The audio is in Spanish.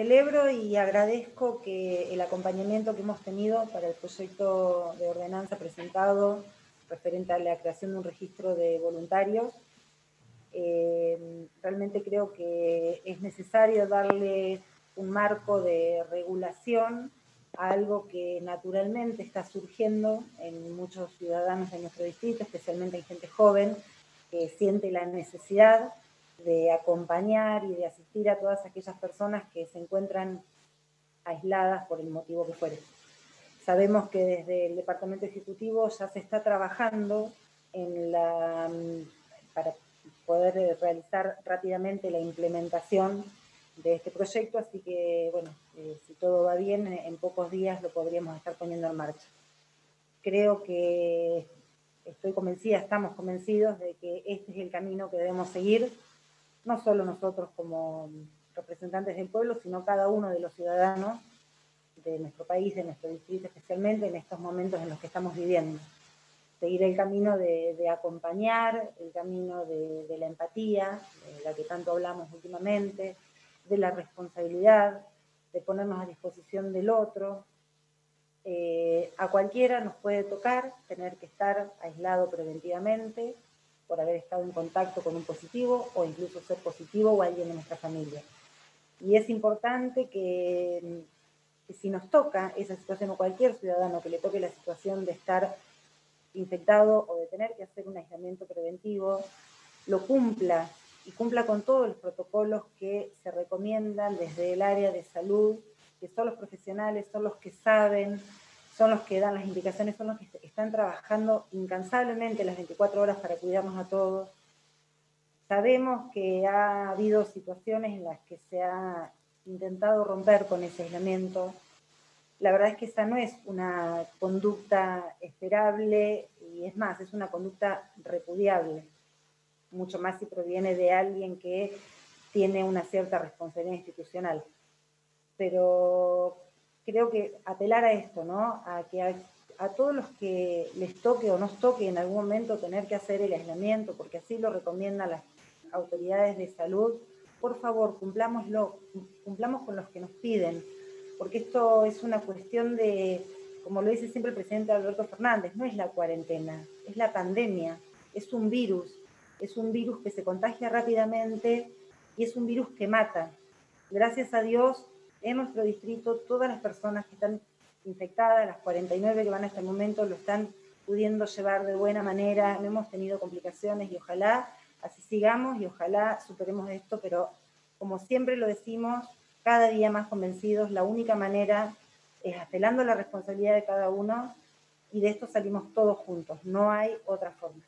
celebro y agradezco que el acompañamiento que hemos tenido para el proyecto de ordenanza presentado referente a la creación de un registro de voluntarios. Eh, realmente creo que es necesario darle un marco de regulación a algo que naturalmente está surgiendo en muchos ciudadanos de nuestro distrito, especialmente en gente joven, que siente la necesidad de acompañar y de asistir a todas aquellas personas que se encuentran aisladas por el motivo que fuere. Sabemos que desde el Departamento Ejecutivo ya se está trabajando en la, para poder realizar rápidamente la implementación de este proyecto, así que, bueno, eh, si todo va bien, en pocos días lo podríamos estar poniendo en marcha. Creo que estoy convencida, estamos convencidos de que este es el camino que debemos seguir no solo nosotros como representantes del pueblo, sino cada uno de los ciudadanos de nuestro país, de nuestro distrito, especialmente en estos momentos en los que estamos viviendo. Seguir el camino de, acompañar, el camino de, la empatía, de la que tanto hablamos últimamente, de la responsabilidad, de ponernos a disposición del otro. Eh, a cualquiera nos puede tocar tener que estar aislado preventivamente, por haber estado en contacto con un positivo o incluso ser positivo o alguien de nuestra familia. Y es importante que, si nos toca esa situación o cualquier ciudadano que le toque la situación de estar infectado o de tener que hacer un aislamiento preventivo, lo cumpla y cumpla con todos los protocolos que se recomiendan desde el área de salud, que son los profesionales, son los que saben son los que dan las indicaciones, son los que están trabajando incansablemente las 24 horas para cuidarnos a todos. Sabemos que ha habido situaciones en las que se ha intentado romper con ese aislamiento. La verdad es que esa no es una conducta esperable y es más, es una conducta repudiable, mucho más si proviene de alguien que tiene una cierta responsabilidad institucional. Pero creo que apelar a esto, ¿no? A que a, todos los que les toque o nos toque en algún momento tener que hacer el aislamiento, porque así lo recomiendan las autoridades de salud, por favor, cumplámoslo, cumplamos con los que nos piden, porque esto es una cuestión de, como lo dice siempre el presidente Alberto Fernández, no es la cuarentena, es la pandemia, es un virus, es un virus que se contagia rápidamente y es un virus que mata. Gracias a Dios en nuestro distrito todas las personas que están infectadas, las 49 que van hasta el momento, lo están pudiendo llevar de buena manera, no hemos tenido complicaciones y ojalá así sigamos y ojalá superemos esto, pero como siempre lo decimos, cada día más convencidos, la única manera es apelando la responsabilidad de cada uno y de esto salimos todos juntos, no hay otra forma.